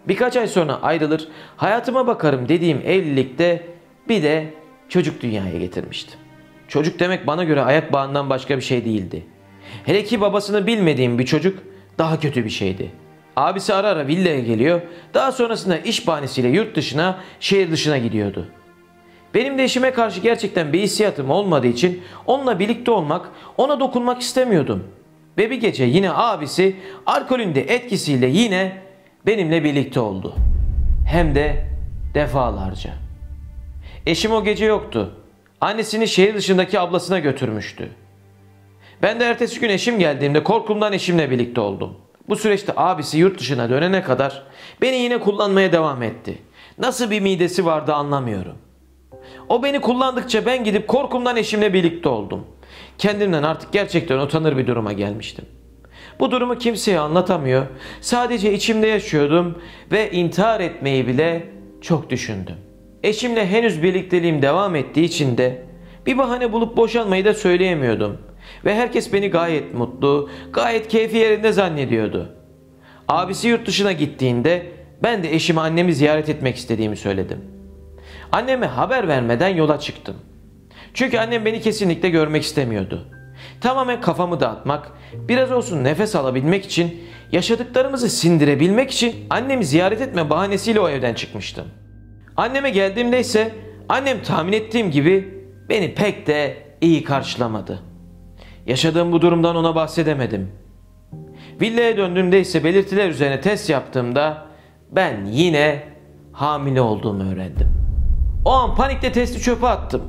Birkaç ay sonra ayrılır, hayatıma bakarım dediğim evlilikte bir de çocuk dünyaya getirmiştim. Çocuk demek bana göre ayak bağından başka bir şey değildi. Hele ki babasını bilmediğim bir çocuk daha kötü bir şeydi. Abisi ara ara villaya geliyor. Daha sonrasında iş bahanesiyle yurt dışına, şehir dışına gidiyordu. Benim de eşime karşı gerçekten bir hissiyatım olmadığı için onunla birlikte olmak, ona dokunmak istemiyordum. Ve bir gece yine abisi alkolün de etkisiyle yine benimle birlikte oldu. Hem de defalarca. Eşim o gece yoktu. Annesini şehir dışındaki ablasına götürmüştü. Ben de ertesi gün eşim geldiğimde korkumdan eşimle birlikte oldum.'' Bu süreçte abisi yurt dışına dönene kadar beni yine kullanmaya devam etti. Nasıl bir midesi vardı anlamıyorum. O beni kullandıkça ben gidip korkumdan eşimle birlikte oldum. Kendimden artık gerçekten utanır bir duruma gelmiştim. Bu durumu kimseye anlatamıyor. Sadece içimde yaşıyordum ve intihar etmeyi bile çok düşündüm. Eşimle henüz birlikteliğim devam ettiği için de bir bahane bulup boşanmayı da söyleyemiyordum. Ve herkes beni gayet mutlu, gayet keyfi yerinde zannediyordu. Abisi yurt dışına gittiğinde ben de eşime annemi ziyaret etmek istediğimi söyledim. Anneme haber vermeden yola çıktım. Çünkü annem beni kesinlikle görmek istemiyordu. Tamamen kafamı dağıtmak, biraz olsun nefes alabilmek için, yaşadıklarımızı sindirebilmek için annemi ziyaret etme bahanesiyle o evden çıkmıştım. Anneme geldiğimde ise annem tahmin ettiğim gibi beni pek de iyi karşılamadı.'' Yaşadığım bu durumdan ona bahsedemedim. Villaya döndüğümde ise belirtiler üzerine test yaptığımda ben yine hamile olduğumu öğrendim. O an panikle testi çöpe attım.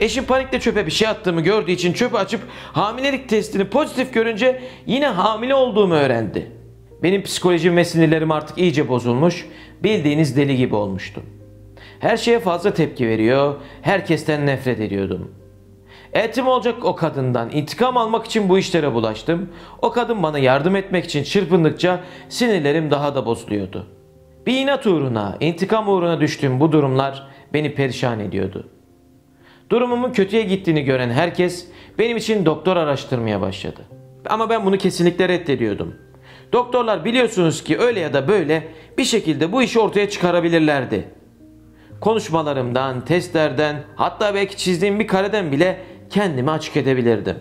Eşim panikle çöpe bir şey attığımı gördüğü için çöpü açıp hamilelik testini pozitif görünce yine hamile olduğumu öğrendi. Benim psikolojim ve sinirlerim artık iyice bozulmuş, bildiğiniz deli gibi olmuştum. Her şeye fazla tepki veriyor, herkesten nefret ediyordum. Etim olacak o kadından intikam almak için bu işlere bulaştım. O kadın bana yardım etmek için çırpındıkça sinirlerim daha da bozuluyordu. Bir inat uğruna, intikam uğruna düştüğüm bu durumlar beni perişan ediyordu. Durumumun kötüye gittiğini gören herkes benim için doktor araştırmaya başladı. Ama ben bunu kesinlikle reddediyordum. Doktorlar biliyorsunuz ki öyle ya da böyle bir şekilde bu işi ortaya çıkarabilirlerdi. Konuşmalarımdan, testlerden, hatta belki çizdiğim bir kareden bile kendimi açık edebilirdim.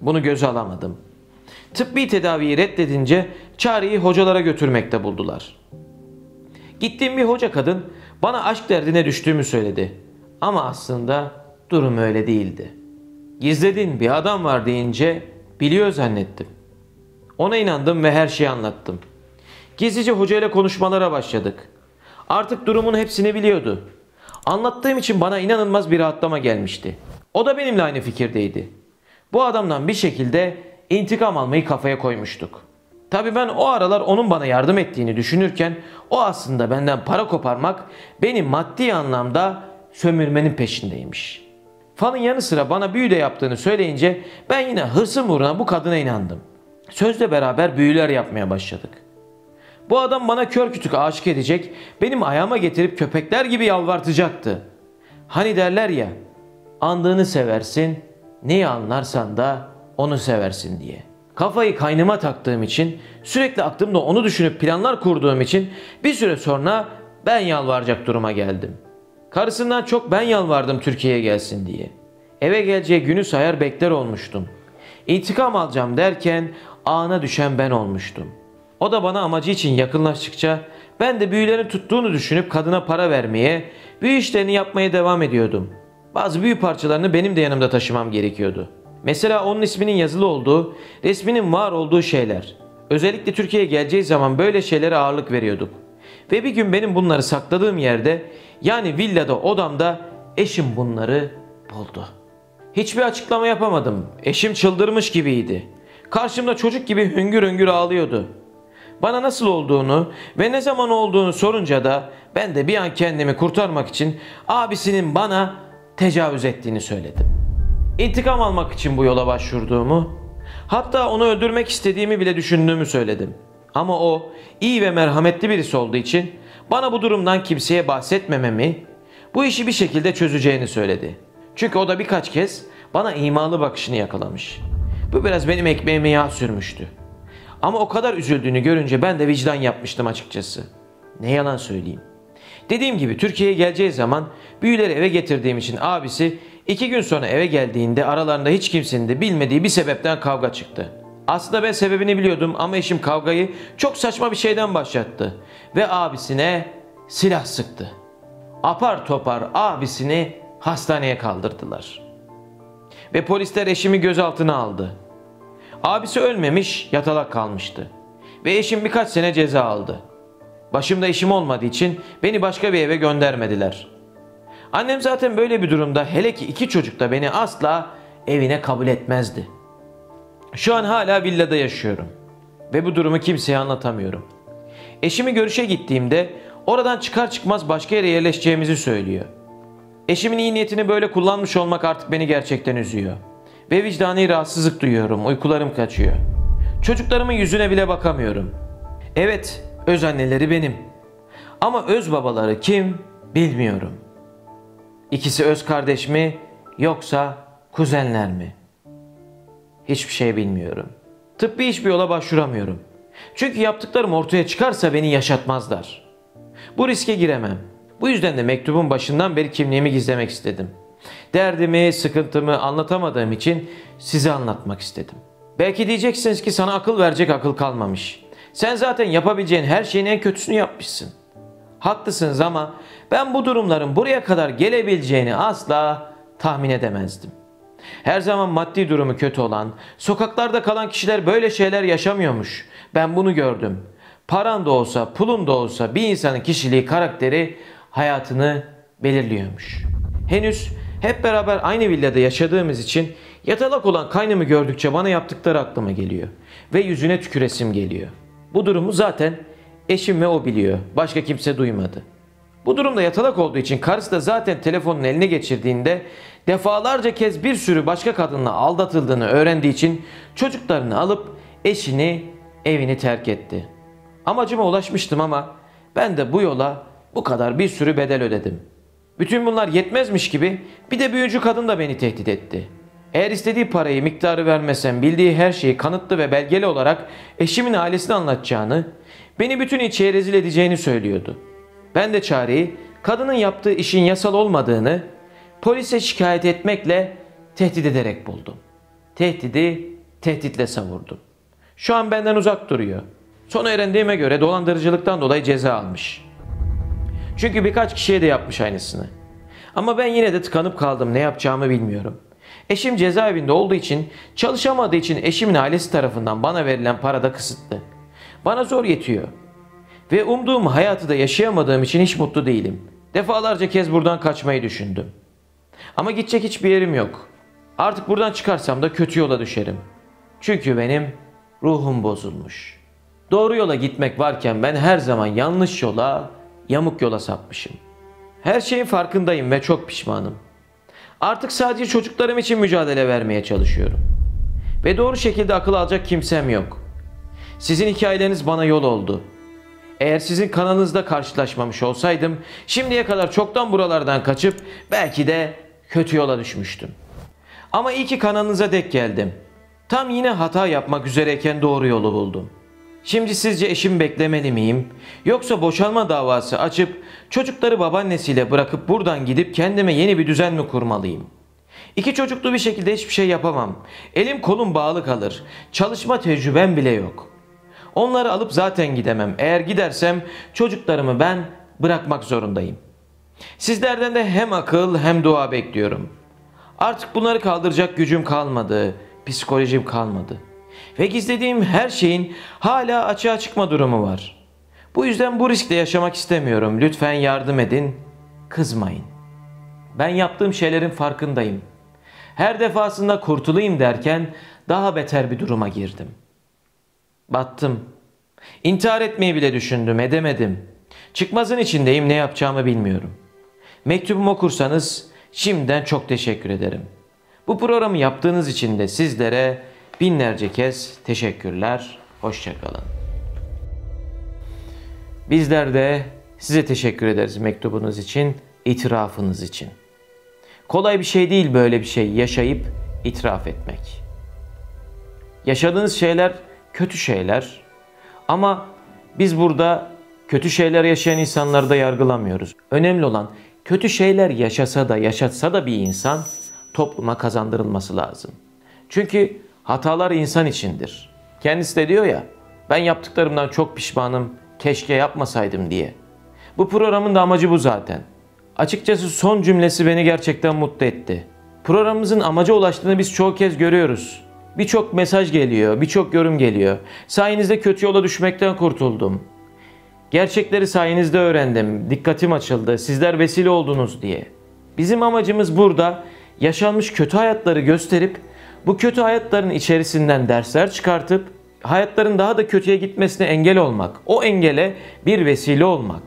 Bunu göze alamadım. Tıbbi tedaviyi reddedince çareyi hocalara götürmekte buldular. Gittiğim bir hoca kadın bana aşk derdine düştüğümü söyledi. Ama aslında durum öyle değildi. Gizlediğin bir adam var deyince biliyor zannettim. Ona inandım ve her şeyi anlattım. Gizlice hocayla konuşmalara başladık. Artık durumun hepsini biliyordu. Anlattığım için bana inanılmaz bir rahatlama gelmişti. O da benimle aynı fikirdeydi. Bu adamdan bir şekilde intikam almayı kafaya koymuştuk. Tabii ben o aralar onun bana yardım ettiğini düşünürken o aslında benden para koparmak, beni maddi anlamda sömürmenin peşindeymiş. Fan'ın yanı sıra bana büyü de yaptığını söyleyince ben yine hırsım uğruna bu kadına inandım. Sözle beraber büyüler yapmaya başladık. Bu adam bana kör kütük aşık edecek, benim ayağıma getirip köpekler gibi yalvartacaktı. Hani derler ya, andığını seversin, neyi anlarsan da onu seversin diye. Kafayı kaynıma taktığım için, sürekli aklımda onu düşünüp planlar kurduğum için bir süre sonra ben yalvaracak duruma geldim. Karısından çok ben yalvardım Türkiye'ye gelsin diye. Eve geleceği günü sayar bekler olmuştum. İntikam alacağım derken ağına düşen ben olmuştum. O da bana amacı için yakınlaştıkça ben de büyülerin tuttuğunu düşünüp kadına para vermeye, büyü işlerini yapmaya devam ediyordum. Bazı büyü parçalarını benim de yanımda taşımam gerekiyordu. Mesela onun isminin yazılı olduğu, resminin var olduğu şeyler. Özellikle Türkiye'ye geleceği zaman böyle şeylere ağırlık veriyorduk. Ve bir gün benim bunları sakladığım yerde yani villada odamda eşim bunları buldu. Hiçbir açıklama yapamadım. Eşim çıldırmış gibiydi. Karşımda çocuk gibi hüngür hüngür ağlıyordu. Bana nasıl olduğunu ve ne zaman olduğunu sorunca da ben de bir an kendimi kurtarmak için abisinin bana tecavüz ettiğini söyledim. İntikam almak için bu yola başvurduğumu, hatta onu öldürmek istediğimi bile düşündüğümü söyledim. Ama o iyi ve merhametli birisi olduğu için bana bu durumdan kimseye bahsetmememi, bu işi bir şekilde çözeceğini söyledi. Çünkü o da birkaç kez bana imalı bakışını yakalamış. Bu biraz benim ekmeğime yağ sürmüştü. Ama o kadar üzüldüğünü görünce ben de vicdan yapmıştım açıkçası. Ne yalan söyleyeyim. Dediğim gibi Türkiye'ye geleceği zaman büyüleri eve getirdiğim için abisi iki gün sonra eve geldiğinde aralarında hiç kimsenin de bilmediği bir sebepten kavga çıktı. Aslında ben sebebini biliyordum ama eşim kavgayı çok saçma bir şeyden başlattı ve abisine silah sıktı. Apar topar abisini hastaneye kaldırdılar. Ve polisler eşimi gözaltına aldı. Abisi ölmemiş, yatalak kalmıştı. Ve eşim birkaç sene ceza aldı. Başımda işim olmadığı için beni başka bir eve göndermediler. Annem zaten böyle bir durumda hele ki iki çocuk da beni asla evine kabul etmezdi. Şu an hala villada yaşıyorum ve bu durumu kimseye anlatamıyorum. Eşimi görüşe gittiğimde oradan çıkar çıkmaz başka yere yerleşeceğimizi söylüyor. Eşimin iyi niyetini böyle kullanmış olmak artık beni gerçekten üzüyor. Ve vicdani rahatsızlık duyuyorum, uykularım kaçıyor. Çocuklarımın yüzüne bile bakamıyorum. Evet, öz anneleri benim. Ama öz babaları kim bilmiyorum. İkisi öz kardeş mi yoksa kuzenler mi? Hiçbir şey bilmiyorum. Tıbbi hiçbir yola başvuramıyorum. Çünkü yaptıklarım ortaya çıkarsa beni yaşatmazlar. Bu riske giremem. Bu yüzden de mektubun başından beri kimliğimi gizlemek istedim. Derdimi, sıkıntımı anlatamadığım için size anlatmak istedim. Belki diyeceksiniz ki sana akıl verecek akıl kalmamış. Sen zaten yapabileceğin her şeyin en kötüsünü yapmışsın. Haklısınız ama ben bu durumların buraya kadar gelebileceğini asla tahmin edemezdim. Her zaman maddi durumu kötü olan, sokaklarda kalan kişiler böyle şeyler yaşamıyormuş. Ben bunu gördüm. Paran da olsa, pulun da olsa bir insanın kişiliği, karakteri hayatını belirliyormuş. Henüz hep beraber aynı villada yaşadığımız için yatalak olan kaynımı gördükçe bana yaptıkları aklıma geliyor. Ve yüzüne tüküresim geliyor. Bu durumu zaten eşim ve o biliyor. Başka kimse duymadı. Bu durumda yatalak olduğu için karısı da zaten telefonun eline geçirdiğinde defalarca kez bir sürü başka kadınla aldatıldığını öğrendiği için çocuklarını alıp eşini, evini terk etti. Amacıma ulaşmıştım ama ben de bu yola bu kadar bir sürü bedel ödedim. Bütün bunlar yetmezmiş gibi bir de büyücü kadın da beni tehdit etti. Eğer istediği parayı miktarı vermesem bildiği her şeyi kanıtlı ve belgeli olarak eşimin ailesine anlatacağını, beni bütün ilçeye rezil edeceğini söylüyordu. Ben de çareyi kadının yaptığı işin yasal olmadığını polise şikayet etmekle tehdit ederek buldum. Tehdidi tehditle savurdum. Şu an benden uzak duruyor. Son öğrendiğime göre dolandırıcılıktan dolayı ceza almış. Çünkü birkaç kişiye de yapmış aynısını. Ama ben yine de tıkanıp kaldım ne yapacağımı bilmiyorum. Eşim cezaevinde olduğu için çalışamadığı için eşimin ailesi tarafından bana verilen para da kısıtlı. Bana zor yetiyor. Ve umduğum hayatı da yaşayamadığım için hiç mutlu değilim. Defalarca kez buradan kaçmayı düşündüm. Ama gidecek hiçbir yerim yok. Artık buradan çıkarsam da kötü yola düşerim. Çünkü benim ruhum bozulmuş. Doğru yola gitmek varken ben her zaman yanlış yola, yamuk yola sapmışım. Her şeyin farkındayım ve çok pişmanım. Artık sadece çocuklarım için mücadele vermeye çalışıyorum. Ve doğru şekilde akıl alacak kimsem yok. Sizin hikayeleriniz bana yol oldu. Eğer sizin kanalınızda karşılaşmamış olsaydım şimdiye kadar çoktan buralardan kaçıp belki de kötü yola düşmüştüm. Ama iyi ki kanalınıza dek geldim. Tam yine hata yapmak üzereyken doğru yolu buldum. Şimdi sizce eşim beklemeli miyim? Yoksa boşanma davası açıp çocukları babaannesiyle bırakıp buradan gidip kendime yeni bir düzen mi kurmalıyım? İki çocuklu bir şekilde hiçbir şey yapamam. Elim kolum bağlı kalır. Çalışma tecrübem bile yok. Onları alıp zaten gidemem. Eğer gidersem çocuklarımı ben bırakmak zorundayım. Sizlerden de hem akıl hem dua bekliyorum. Artık bunları kaldıracak gücüm kalmadı, psikolojim kalmadı. Ve gizlediğim her şeyin hala açığa çıkma durumu var. Bu yüzden bu riskle yaşamak istemiyorum. Lütfen yardım edin, kızmayın. Ben yaptığım şeylerin farkındayım. Her defasında kurtulayım derken daha beter bir duruma girdim. Battım. İntihar etmeyi bile düşündüm, edemedim. Çıkmazın içindeyim, ne yapacağımı bilmiyorum. Mektubumu okursanız şimdiden çok teşekkür ederim. Bu programı yaptığınız için de sizlere binlerce kez teşekkürler. Hoşçakalın. Bizler de size teşekkür ederiz mektubunuz için, itirafınız için. Kolay bir şey değil böyle bir şey yaşayıp itiraf etmek. Yaşadığınız şeyler kötü şeyler ama biz burada kötü şeyler yaşayan insanları da yargılamıyoruz. Önemli olan kötü şeyler yaşasa da yaşatsa da bir insan topluma kazandırılması lazım. Çünkü hatalar insan içindir. Kendisi de diyor ya ben yaptıklarımdan çok pişmanım keşke yapmasaydım diye. Bu programın da amacı bu zaten. Açıkçası son cümlesi beni gerçekten mutlu etti. Programımızın amaca ulaştığını biz çoğu kez görüyoruz. Birçok mesaj geliyor, birçok yorum geliyor. Sayenizde kötü yola düşmekten kurtuldum. Gerçekleri sayenizde öğrendim, dikkatim açıldı, sizler vesile oldunuz diye. Bizim amacımız burada yaşanmış kötü hayatları gösterip bu kötü hayatların içerisinden dersler çıkartıp hayatların daha da kötüye gitmesine engel olmak. O engele bir vesile olmak.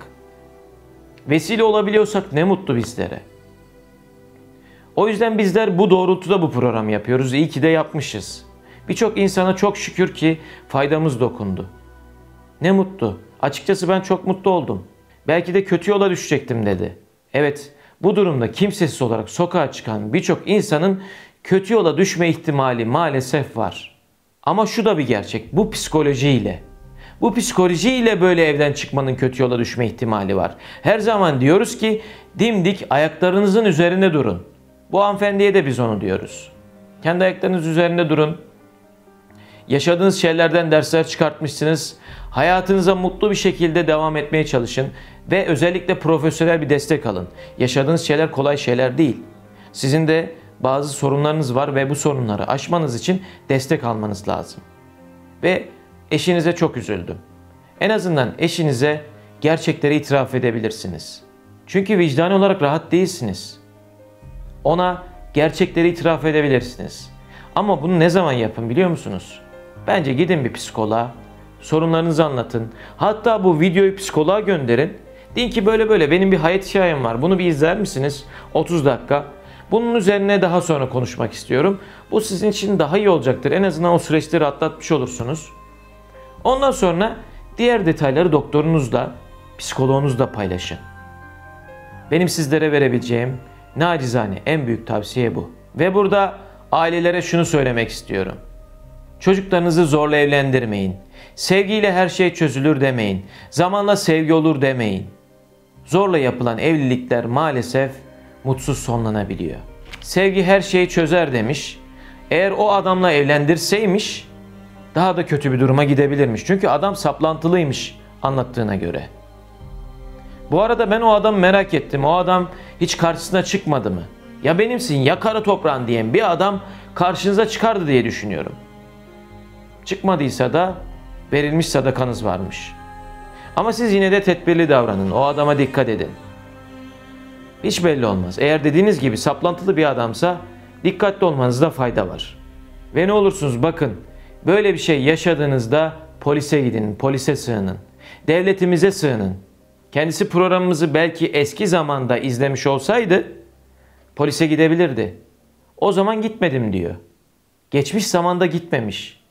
Vesile olabiliyorsak ne mutlu bizlere. O yüzden bizler bu doğrultuda bu programı yapıyoruz. İyi ki de yapmışız. Birçok insana çok şükür ki faydamız dokundu. Ne mutlu. Açıkçası ben çok mutlu oldum. Belki de kötü yola düşecektim dedi. Evet, bu durumda kimsesiz olarak sokağa çıkan birçok insanın kötü yola düşme ihtimali maalesef var. Ama şu da bir gerçek. Bu psikolojiyle bu psikolojiyle böyle evden çıkmanın kötü yola düşme ihtimali var. Her zaman diyoruz ki dimdik ayaklarınızın üzerinde durun. Bu hanımefendiye de biz onu diyoruz. Kendi ayaklarınız üzerinde durun. Yaşadığınız şeylerden dersler çıkartmışsınız. Hayatınıza mutlu bir şekilde devam etmeye çalışın ve özellikle profesyonel bir destek alın. Yaşadığınız şeyler kolay şeyler değil. Sizin de bazı sorunlarınız var ve bu sorunları aşmanız için destek almanız lazım. Ve eşinize çok üzüldüm. En azından eşinize gerçekleri itiraf edebilirsiniz. Çünkü vicdan olarak rahat değilsiniz. Ona gerçekleri itiraf edebilirsiniz. Ama bunu ne zaman yapın biliyor musunuz? Bence gidin bir psikoloğa, sorunlarınızı anlatın. Hatta bu videoyu psikoloğa gönderin. Deyin ki böyle böyle benim bir hayat hikayem var. Bunu bir izler misiniz? 30 dakika. Bunun üzerine daha sonra konuşmak istiyorum. Bu sizin için daha iyi olacaktır. En azından o süreçleri atlatmış olursunuz. Ondan sonra diğer detayları doktorunuzla, psikoloğunuzla paylaşın. Benim sizlere verebileceğim nacizane en büyük tavsiye bu. Ve burada Ailelere şunu söylemek istiyorum. Çocuklarınızı zorla evlendirmeyin. Sevgiyle her şey çözülür demeyin. Zamanla sevgi olur demeyin. Zorla yapılan evlilikler maalesef mutsuz sonlanabiliyor. Sevgi her şeyi çözer demiş. Eğer o adamla evlendirseymiş daha da kötü bir duruma gidebilirmiş. Çünkü adam saplantılıymış anlattığına göre. Bu arada ben o adamı merak ettim. O adam hiç karşısına çıkmadı mı? Ya benimsin ya kara toprağın diyen bir adam karşınıza çıkardı diye düşünüyorum. Çıkmadıysa da verilmiş sadakanız varmış. Ama siz yine de tedbirli davranın. O adama dikkat edin. Hiç belli olmaz. Eğer dediğiniz gibi saplantılı bir adamsa dikkatli olmanızda fayda var. Ve ne olursunuz bakın böyle bir şey yaşadığınızda polise gidin, polise sığının. Devletimize sığının. Kendisi programımızı belki eski zamanda izlemiş olsaydı polise gidebilirdi. O zaman gitmedim diyor. Geçmiş zamanda gitmemiş.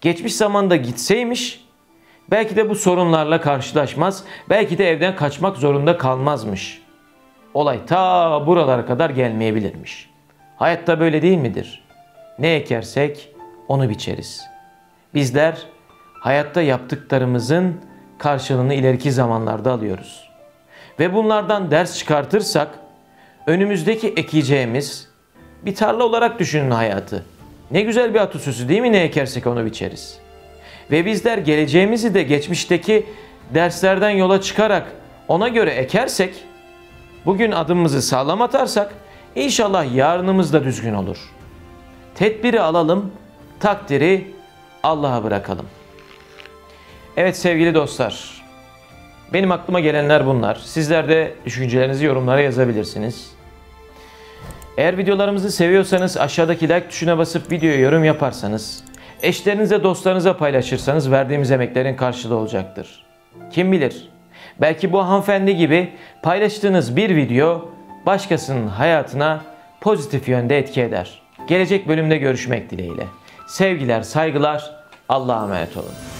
Geçmiş zamanda gitseymiş belki de bu sorunlarla karşılaşmaz, belki de evden kaçmak zorunda kalmazmış. Olay ta buralara kadar gelmeyebilirmiş. Hayatta böyle değil midir? Ne ekersek onu biçeriz. Bizler hayatta yaptıklarımızın karşılığını ileriki zamanlarda alıyoruz. Ve bunlardan ders çıkartırsak önümüzdeki ekeceğimiz bir tarla olarak düşünün hayatı. Ne güzel bir atasözü değil mi ne ekersek onu biçeriz. Ve bizler geleceğimizi de geçmişteki derslerden yola çıkarak ona göre ekersek, bugün adımımızı sağlam atarsak inşallah yarınımız da düzgün olur. Tedbiri alalım, takdiri Allah'a bırakalım. Evet sevgili dostlar, benim aklıma gelenler bunlar. Sizler de düşüncelerinizi yorumlara yazabilirsiniz. Eğer videolarımızı seviyorsanız aşağıdaki like tuşuna basıp videoya yorum yaparsanız, eşlerinize dostlarınıza paylaşırsanız verdiğimiz emeklerin karşılığı olacaktır. Kim bilir? Belki bu hanımefendi gibi paylaştığınız bir video başkasının hayatına pozitif yönde etki eder. Gelecek bölümde görüşmek dileğiyle. Sevgiler, saygılar, Allah'a emanet olun.